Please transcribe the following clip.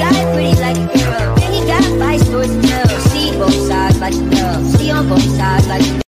got it pretty like a girl. Then he got a vice towards the girl. See both sides like a girl. See on both sides like a girl.